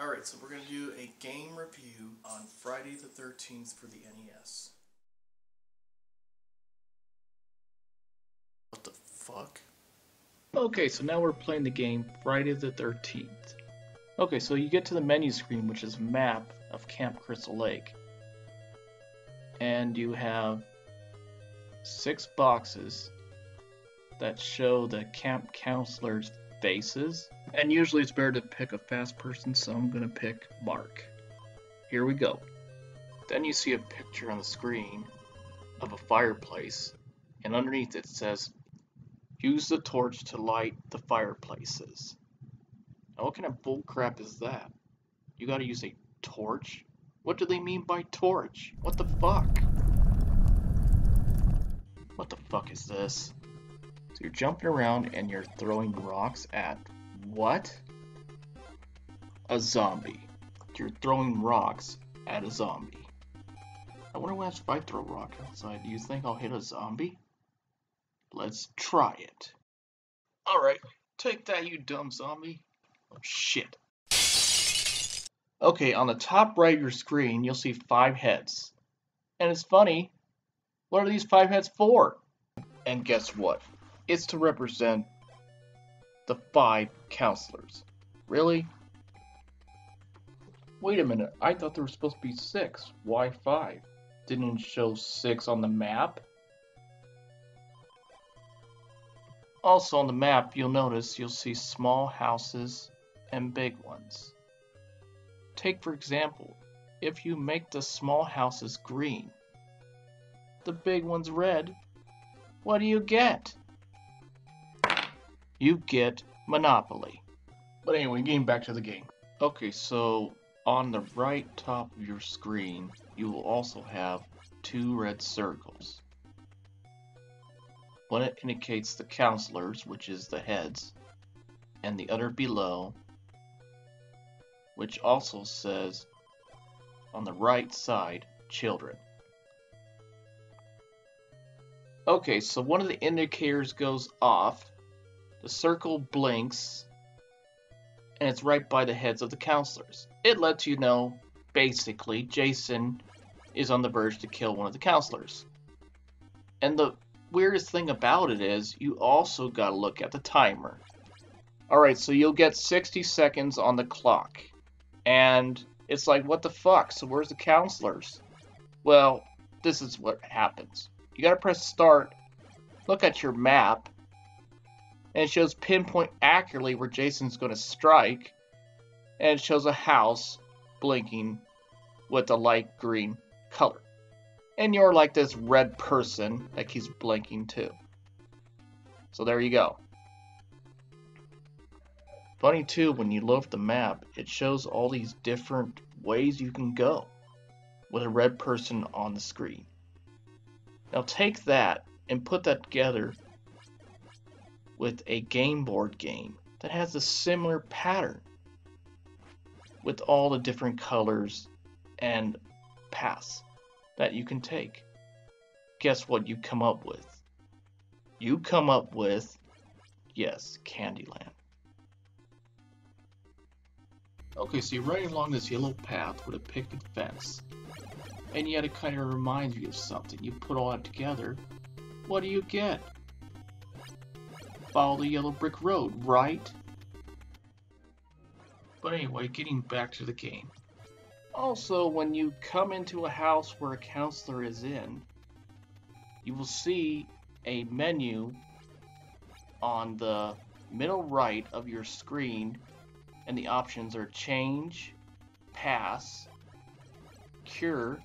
Alright, so we're going to do a game review on Friday the 13th for the NES. What the fuck? Okay, so now we're playing the game Friday the 13th. Okay, so you get to the menu screen, which is map of Camp Crystal Lake. And you have six boxes that show the camp counselors' faces. And usually it's better to pick a fast person, so I'm gonna pick Mark. Here we go. Then you see a picture on the screen of a fireplace, and underneath it says, Use the torch to light the fireplaces. Now, what kind of bullcrap is that? You gotta use a torch? What do they mean by torch? What the fuck? What the fuck is this? So you're jumping around and you're throwing rocks at what? A zombie. You're throwing rocks at a zombie. I wonder what if I throw a rock outside. Do you think I'll hit a zombie? Let's try it. Alright, take that, you dumb zombie. Oh, shit. Okay, on the top right of your screen, you'll see five heads. And it's funny, what are these five heads for? And guess what? It's to represent the five counselors. Really? Wait a minute, I thought there were supposed to be six. Why five? Didn't it show six on the map? Also on the map, you'll notice you'll see small houses and big ones. Take for example, if you make the small houses green, the big ones red, what do you get? You get Monopoly. But anyway, getting back to the game. Okay, so on the right top of your screen, you will also have two red circles. One indicates the counselors, which is the heads, and the other below, which also says on the right side, children. Okay, so one of the indicators goes off, the circle blinks, and it's right by the heads of the counselors. It lets you know, basically, Jason is on the verge to kill one of the counselors. And the weirdest thing about it is you also got to look at the timer. Alright, so you'll get 60 seconds on the clock. And it's like, what the fuck? So where's the counselors? Well, this is what happens. You got to press start, look at your map, and it shows pinpoint accurately where Jason's going to strike. And it shows a house blinking with a light green color and you're like this red person that keeps blinking too. So there you go. Funny too, when you load the map, it shows all these different ways you can go with a red person on the screen. Now take that and put that together with a game board game that has a similar pattern with all the different colors and paths that you can take. Guess what you come up with? You come up with, yes, Candyland. Okay, so you're running along this yellow path with a picket fence. And yet it kind of reminds you of something. You put all that together, what do you get? Follow the yellow brick road, right? But anyway, getting back to the game. Also, when you come into a house where a counselor is in, you will see a menu on the middle right of your screen, and the options are change, pass, cure,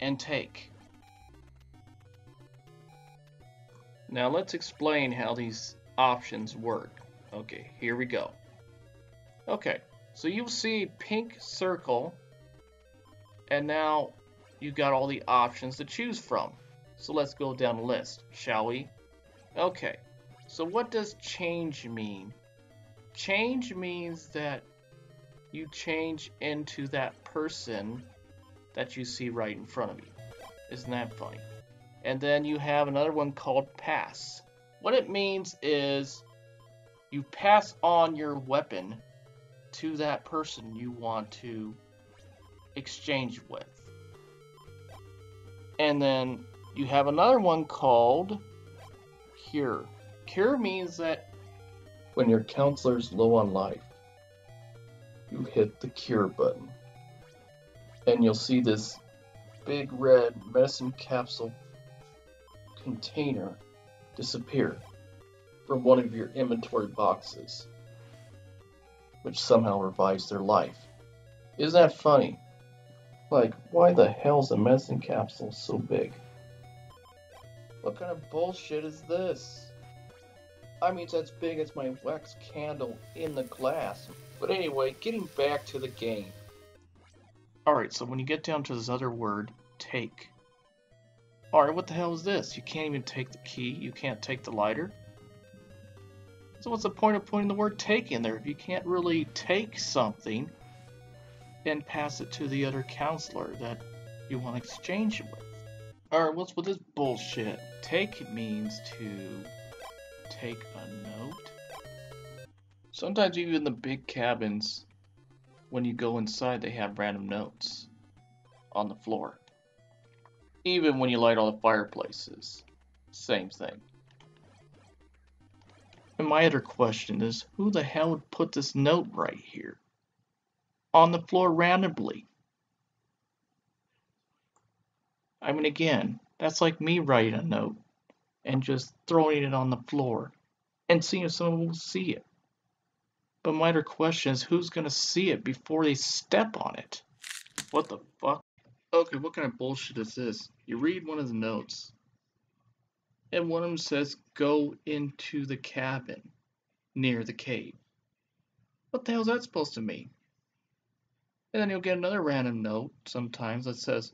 and take. Now let's explain how these options work. Okay, here we go. Okay, so you'll see pink circle and now you've got all the options to choose from. So let's go down the list, shall we? Okay, so what does change mean? Change means that you change into that person that you see right in front of you. Isn't that funny? And then you have another one called pass. What it means is you pass on your weapon to that person you want to exchange with. And then you have another one called Cure. Cure means that when your counselor's low on life, you hit the Cure button. And you'll see this big red medicine capsule container disappear from one of your inventory boxes, which somehow revives their life. Isn't that funny? Like, why the hell's a medicine capsule so big? What kind of bullshit is this? I mean, it's as big as my wax candle in the glass. But anyway, getting back to the game. Alright, so when you get down to this other word, take. Alright, what the hell is this? You can't even take the key, you can't take the lighter? So what's the point of putting the word take in there if you can't really take something and pass it to the other counselor that you want to exchange it with? Alright, what's with this bullshit? Take means to take a note. Sometimes even the big cabins, when you go inside, they have random notes on the floor. Even when you light all the fireplaces, same thing. And my other question is, who the hell would put this note right here? On the floor randomly? I mean, again, that's like me writing a note and just throwing it on the floor and seeing if someone will see it. But my other question is who's going to see it before they step on it? What the fuck? Okay, what kind of bullshit is this? You read one of the notes, and one of them says, go into the cabin near the cave. What the hell is that supposed to mean? And then you'll get another random note sometimes that says,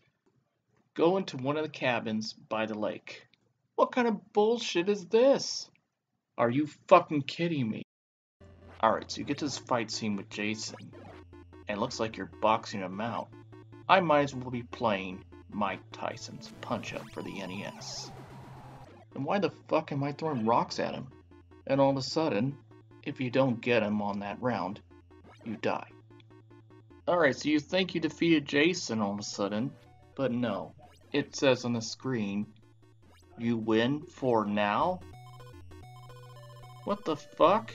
go into one of the cabins by the lake. What kind of bullshit is this? Are you fucking kidding me? Alright, so you get to this fight scene with Jason, and it looks like you're boxing him out. I might as well be playing Mike Tyson's Punch Up for the NES. And why the fuck am I throwing rocks at him? And all of a sudden, if you don't get him on that round, you die. Alright, so you think you defeated Jason all of a sudden, but no. It says on the screen, you win for now? What the fuck?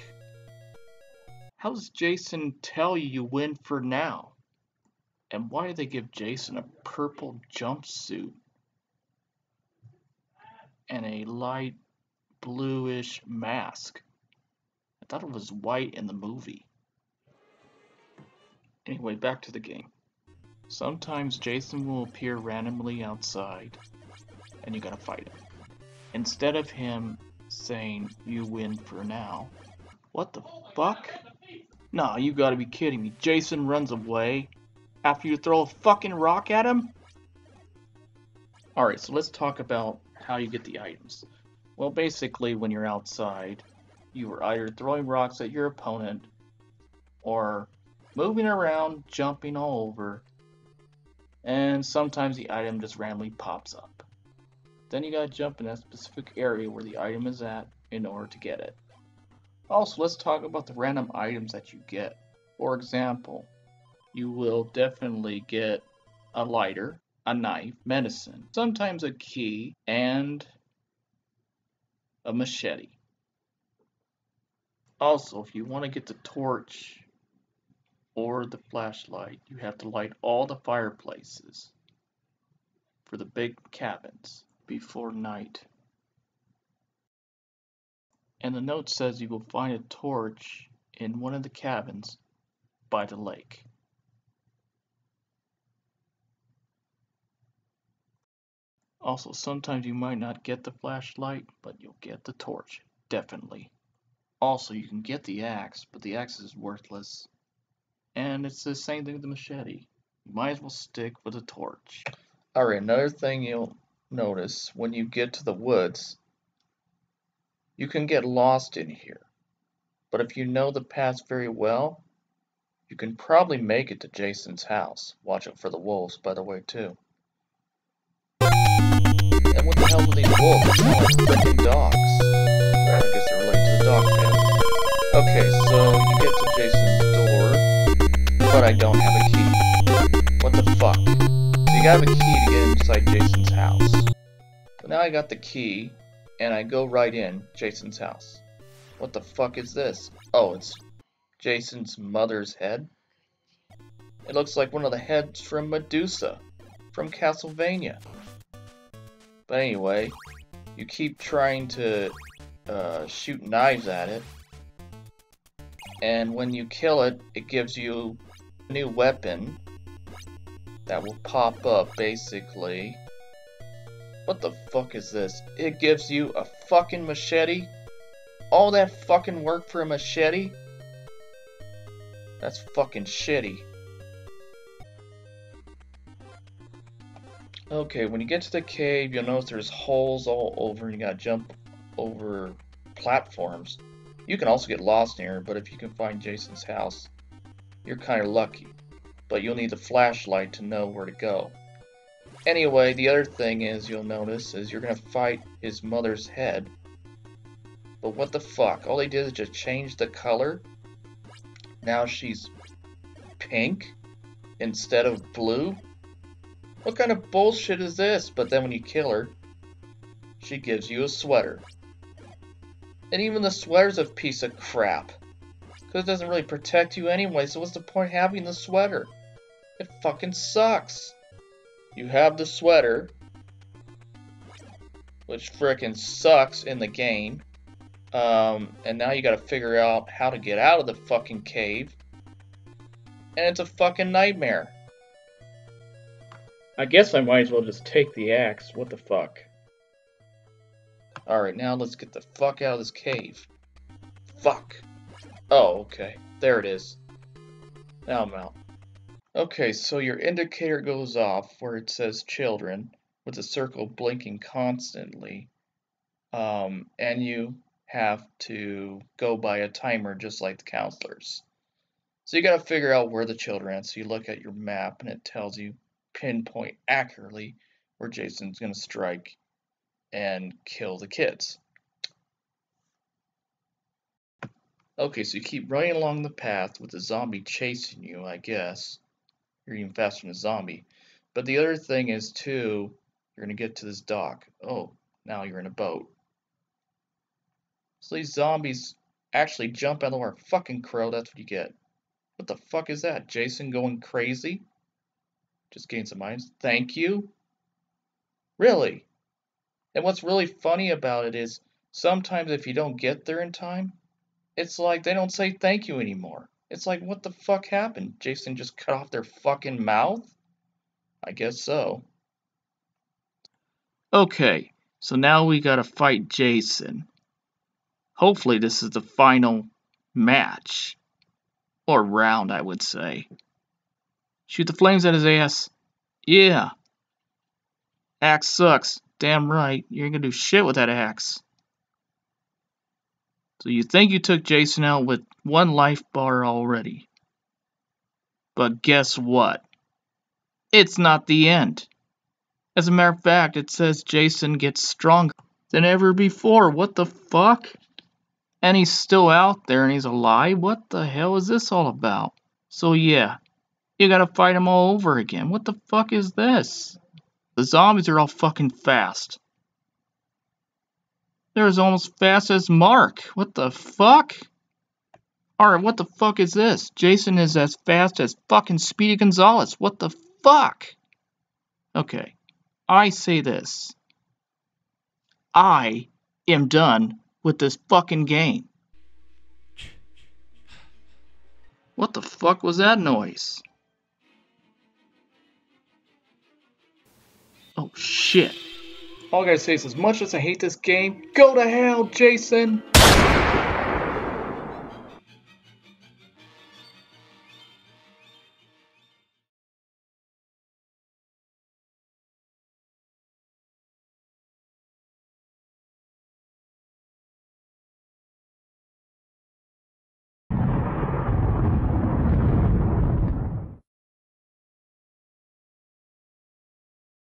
How does Jason tell you you win for now? And why did they give Jason a purple jumpsuit? And a light bluish mask? I thought it was white in the movie. Anyway, back to the game. Sometimes Jason will appear randomly outside, and you gotta fight him. Instead of him saying, you win for now, what the fuck? Nah, you gotta be kidding me. Jason runs away after you throw a fucking rock at him? Alright, so let's talk about how you get the items. Well, basically, when you're outside, you are either throwing rocks at your opponent, or moving around, jumping all over, and sometimes the item just randomly pops up. Then you gotta jump in that specific area where the item is at in order to get it. Also, let's talk about the random items that you get. For example, you will definitely get a lighter, a knife, medicine, sometimes a key, and a machete. Also, if you want to get the torch or the flashlight, you have to light all the fireplaces for the big cabins before night. And the note says you will find a torch in one of the cabins by the lake. Also, sometimes you might not get the flashlight, but you'll get the torch, definitely. Also, you can get the axe, but the axe is worthless. And it's the same thing with the machete. You might as well stick with the torch. Alright, another thing you'll notice when you get to the woods, you can get lost in here. But if you know the paths very well, you can probably make it to Jason's house. Watch out for the wolves, by the way, too. Hell are these wolves? They like freaking dogs. I guess they're related to the dog family. Okay, so you get to Jason's door. but I don't have a key. What the fuck? So you gotta have a key to get inside Jason's house. So now I got the key, and I go right in Jason's house. What the fuck is this? Oh, it's Jason's mother's head? It looks like one of the heads from Medusa, from Castlevania. But anyway, you keep trying to uh, shoot knives at it, and when you kill it, it gives you a new weapon that will pop up, basically. What the fuck is this? It gives you a fucking machete? All that fucking work for a machete? That's fucking shitty. Okay, when you get to the cave, you'll notice there's holes all over and you gotta jump over platforms. You can also get lost here, but if you can find Jason's house, you're kinda lucky. But you'll need the flashlight to know where to go. Anyway, the other thing is you'll notice is you're gonna fight his mother's head. But what the fuck? All they did is just change the color. Now she's pink instead of blue. What kind of bullshit is this? But then when you kill her, she gives you a sweater. And even the sweater's a piece of crap. Because it doesn't really protect you anyway, so what's the point having the sweater? It fucking sucks. You have the sweater, which frickin' sucks in the game. Um, and now you gotta figure out how to get out of the fucking cave. And it's a fucking nightmare. I guess I might as well just take the axe. What the fuck? Alright, now let's get the fuck out of this cave. Fuck. Oh, okay. There it is. Now I'm out. Okay, so your indicator goes off where it says children with the circle blinking constantly. Um, and you have to go by a timer just like the counselors. So you got to figure out where the children are. So you look at your map and it tells you pinpoint accurately where Jason's going to strike and kill the kids. Okay, so you keep running along the path with the zombie chasing you, I guess. You're even faster than a zombie. But the other thing is, too, you're going to get to this dock. Oh, now you're in a boat. So these zombies actually jump out of water. Fucking crow, that's what you get. What the fuck is that? Jason going crazy? Just gain some minds. Thank you? Really? And what's really funny about it is sometimes if you don't get there in time, it's like they don't say thank you anymore. It's like, what the fuck happened? Jason just cut off their fucking mouth? I guess so. Okay, so now we gotta fight Jason. Hopefully this is the final match. Or round, I would say. Shoot the flames at his ass. Yeah. Axe sucks. Damn right. You ain't gonna do shit with that axe. So you think you took Jason out with one life bar already. But guess what? It's not the end. As a matter of fact, it says Jason gets stronger than ever before. What the fuck? And he's still out there and he's alive? What the hell is this all about? So yeah, you gotta fight them all over again. What the fuck is this? The zombies are all fucking fast. They're as almost fast as Mark. What the fuck? Alright, what the fuck is this? Jason is as fast as fucking Speedy Gonzales. What the fuck? Okay, I say this. I am done with this fucking game. What the fuck was that noise? Oh shit. All I gotta say is as much as I hate this game, go to hell, Jason!